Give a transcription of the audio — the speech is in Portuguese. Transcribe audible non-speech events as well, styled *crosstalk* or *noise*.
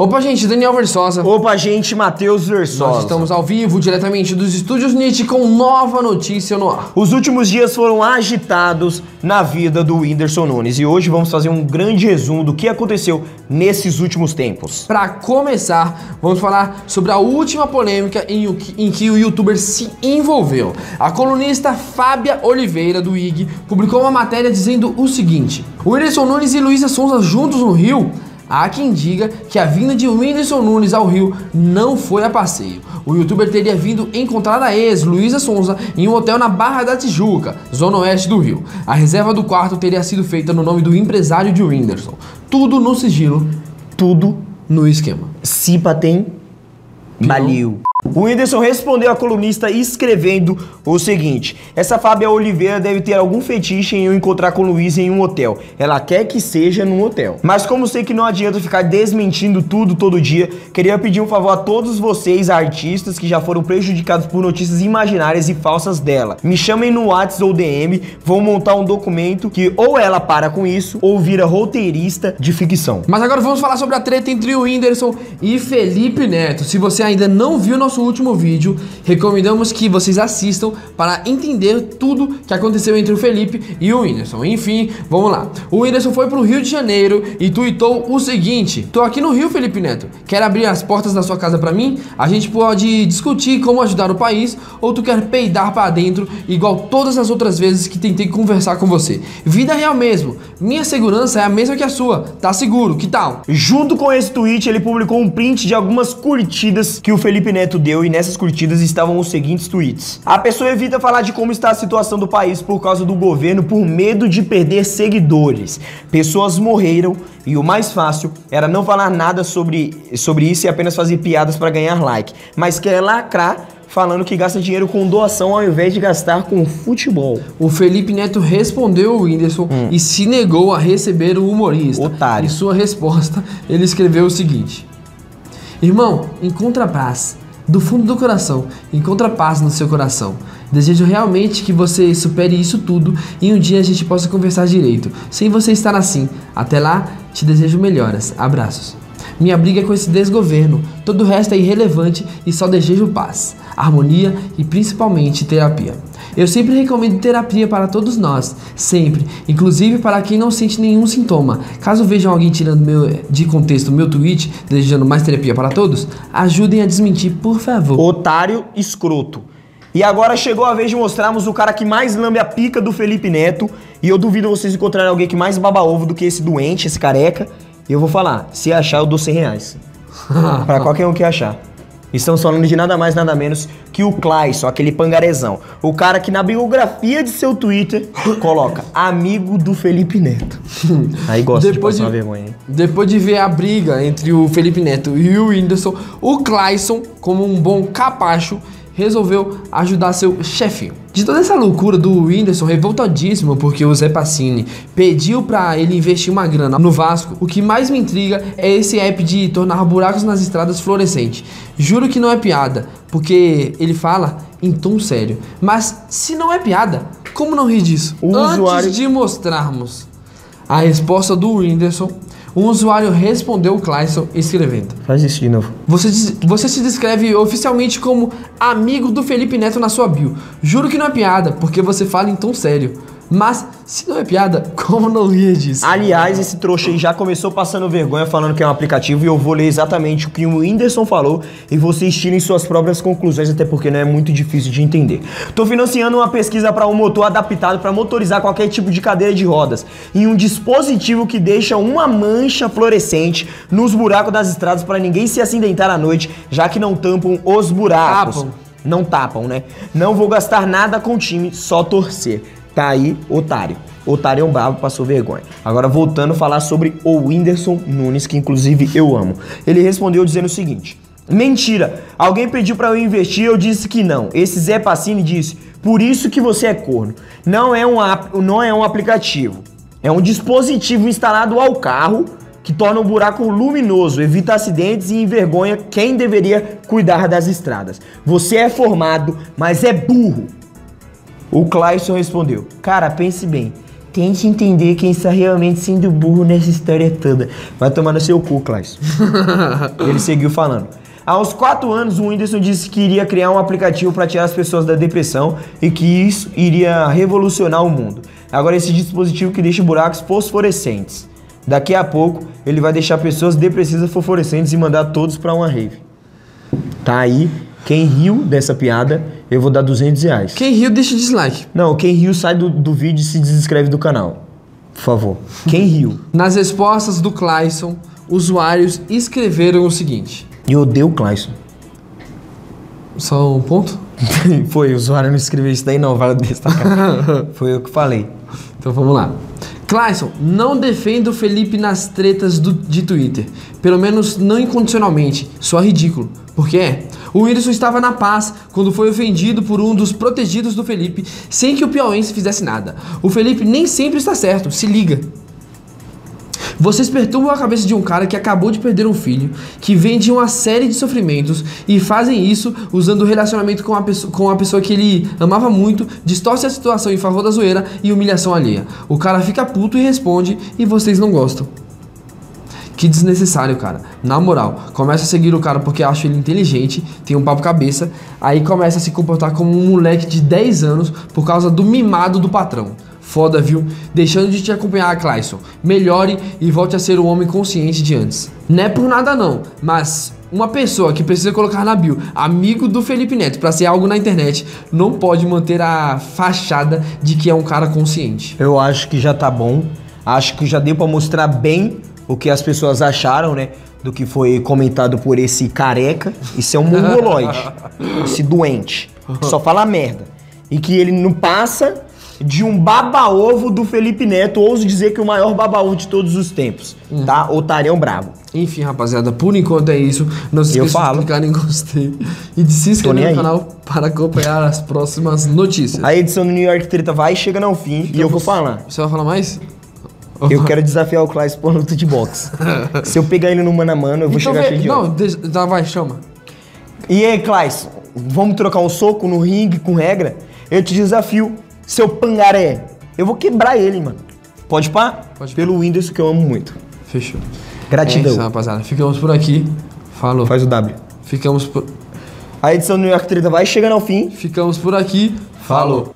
Opa, gente, Daniel Versosa. Opa, gente, Matheus Versosa. Nós estamos ao vivo, diretamente dos estúdios NIT, com nova notícia no ar. Os últimos dias foram agitados na vida do Whindersson Nunes e hoje vamos fazer um grande resumo do que aconteceu nesses últimos tempos. Para começar, vamos falar sobre a última polêmica em, em que o youtuber se envolveu. A colunista Fábia Oliveira, do IG, publicou uma matéria dizendo o seguinte: O Whindersson Nunes e Luísa Sonza juntos no Rio Há quem diga que a vinda de Whindersson Nunes ao Rio não foi a passeio. O youtuber teria vindo encontrar a ex, Luísa Sonza, em um hotel na Barra da Tijuca, zona oeste do Rio. A reserva do quarto teria sido feita no nome do empresário de Whindersson. Tudo no sigilo, tudo no esquema. Cipa tem, valeu. O Whindersson respondeu à colunista escrevendo o seguinte: Essa Fábia Oliveira deve ter algum fetiche em eu encontrar com Luísa em um hotel. Ela quer que seja num hotel. Mas como sei que não adianta ficar desmentindo tudo todo dia, queria pedir um favor a todos vocês, artistas, que já foram prejudicados por notícias imaginárias e falsas dela. Me chamem no WhatsApp ou DM, vou montar um documento que ou ela para com isso ou vira roteirista de ficção. Mas agora vamos falar sobre a treta entre o Whindersson e Felipe Neto. Se você ainda não viu nosso nosso último vídeo, recomendamos que vocês assistam para entender tudo que aconteceu entre o Felipe e o Whindersson. Enfim, vamos lá. O Whindersson foi pro Rio de Janeiro e tweetou o seguinte: Tô aqui no Rio, Felipe Neto. Quer abrir as portas da sua casa para mim? A gente pode discutir como ajudar o país ou tu quer peidar para dentro igual todas as outras vezes que tentei conversar com você. Vida real mesmo. Minha segurança é a mesma que a sua. Tá seguro? Que tal? Junto com esse tweet, ele publicou um print de algumas curtidas que o Felipe Neto deu e nessas curtidas estavam os seguintes tweets. A pessoa evita falar de como está a situação do país por causa do governo por medo de perder seguidores. Pessoas morreram e o mais fácil era não falar nada sobre, sobre isso e apenas fazer piadas para ganhar like. Mas quer lacrar falando que gasta dinheiro com doação ao invés de gastar com futebol. O Felipe Neto respondeu o Whindersson hum. e se negou a receber o humorista. Otário. Em sua resposta, ele escreveu o seguinte: Irmão, encontra paz do fundo do coração, encontra paz no seu coração. Desejo realmente que você supere isso tudo e um dia a gente possa conversar direito, sem você estar assim. Até lá, te desejo melhoras. Abraços. Minha briga é com esse desgoverno, todo o resto é irrelevante e só desejo paz, harmonia e principalmente terapia. Eu sempre recomendo terapia para todos nós, sempre, inclusive para quem não sente nenhum sintoma. Caso vejam alguém tirando meu, de contexto meu tweet, desejando mais terapia para todos, ajudem a desmentir, por favor. Otário escroto. E agora chegou a vez de mostrarmos o cara que mais lambe a pica do Felipe Neto. E eu duvido vocês encontrarem alguém que mais baba ovo do que esse doente, esse careca. E eu vou falar, se achar eu dou 100 reais. *laughs* pra qualquer um que achar. Estamos falando de nada mais, nada menos que o Clayson, aquele pangarezão. O cara que na biografia de seu Twitter *laughs* coloca amigo do Felipe Neto. *laughs* Aí gosta depois de passar de, uma vergonha, hein? Depois de ver a briga entre o Felipe Neto e o Whindersson, o Clayson, como um bom capacho, resolveu ajudar seu chefinho. De toda essa loucura do Whindersson revoltadíssimo porque o Zé Passini pediu para ele investir uma grana no Vasco, o que mais me intriga é esse app de tornar buracos nas estradas fluorescente. Juro que não é piada, porque ele fala em tom sério. Mas se não é piada, como não rir disso? O Antes usuário... de mostrarmos a resposta do Whindersson, um usuário respondeu o Clayson escrevendo: Faz isso de novo. Você, você se descreve oficialmente como amigo do Felipe Neto na sua bio. Juro que não é piada, porque você fala em tom sério. Mas, se não é piada, *laughs* como não ria disso? Aliás, esse trouxa aí já começou passando vergonha falando que é um aplicativo e eu vou ler exatamente o que o Whindersson falou e vocês tirem suas próprias conclusões, até porque não é muito difícil de entender. Tô financiando uma pesquisa para um motor adaptado para motorizar qualquer tipo de cadeira de rodas em um dispositivo que deixa uma mancha fluorescente nos buracos das estradas para ninguém se acidentar à noite, já que não tampam os buracos. Tapam. Não tapam, né? Não vou gastar nada com o time, só torcer. Tá aí, otário. Otário é um bravo, passou vergonha. Agora voltando a falar sobre o Whindersson Nunes, que inclusive eu amo. Ele respondeu dizendo o seguinte: Mentira, alguém pediu para eu investir, eu disse que não. Esse Zé Passini disse: "Por isso que você é corno. Não é um não é um aplicativo. É um dispositivo instalado ao carro que torna o buraco luminoso, evita acidentes e envergonha quem deveria cuidar das estradas. Você é formado, mas é burro. O Clayson respondeu: Cara, pense bem. Tente entender quem está realmente sendo burro nessa história toda. Vai tomar no seu cu, Klaus. Ele seguiu falando. Aos 4 anos, o Whindersson disse que iria criar um aplicativo para tirar as pessoas da depressão e que isso iria revolucionar o mundo. Agora, esse dispositivo que deixa buracos fosforescentes. Daqui a pouco, ele vai deixar pessoas depressivas fosforescentes e mandar todos para uma rave. Tá aí. Quem riu dessa piada, eu vou dar 200 reais. Quem riu, deixa dislike. Não, quem riu sai do, do vídeo e se desinscreve do canal. Por favor. Quem *laughs* riu? Nas respostas do Clayson, usuários escreveram o seguinte. E eu odeio o Clayson. Só um ponto? *laughs* Foi, o usuário não escreveu isso daí não, vale destacar. *laughs* Foi eu que falei. Então vamos lá. Clayson, não defenda o Felipe nas tretas do- de Twitter. Pelo menos não incondicionalmente. Só ridículo. Por quê? O Whindersson estava na paz quando foi ofendido por um dos protegidos do Felipe sem que o piauense fizesse nada. O Felipe nem sempre está certo, se liga. Vocês perturbam a cabeça de um cara que acabou de perder um filho, que vem de uma série de sofrimentos e fazem isso usando o relacionamento com a, pessoa, com a pessoa que ele amava muito, distorce a situação em favor da zoeira e humilhação alheia. O cara fica puto e responde e vocês não gostam. Que desnecessário, cara. Na moral, começa a seguir o cara porque acha ele inteligente, tem um papo cabeça, aí começa a se comportar como um moleque de 10 anos por causa do mimado do patrão. Foda, viu? Deixando de te acompanhar, Clayson. Melhore e volte a ser o homem consciente de antes. Não é por nada não, mas uma pessoa que precisa colocar na bio amigo do Felipe Neto pra ser algo na internet não pode manter a fachada de que é um cara consciente. Eu acho que já tá bom. Acho que já deu pra mostrar bem o que as pessoas acharam, né? Do que foi comentado por esse careca. Isso é um mongoloide. *laughs* esse doente. Que só fala merda. E que ele não passa de um baba-ovo do Felipe Neto. Ouso dizer que o maior baba-ovo de todos os tempos. Tá? Otário bravo. Enfim, rapaziada, por enquanto é isso. Não se esqueça de clicar em gostei e de se inscrever no canal para acompanhar as próximas notícias. A edição do New York Treta vai chegando ao fim e eu vou falar. Você vai falar mais? Eu quero desafiar o Klaus por luta de boxe. Se eu pegar ele no mano a mano, eu vou Então, chegar cheio de não, deixa- tá, vai, chama. E aí, Klaus, vamos trocar um soco no ringue com regra? Eu te desafio, seu pangaré. Eu vou quebrar ele, mano. Pode pá? Pode. Pelo Windows que eu amo muito. Fechou. Gratidão. É isso, rapaziada. Ficamos por aqui. Falou. Faz o W. Ficamos por, A edição do New York Treta vai chegando ao fim. ficamos por aqui. Falou.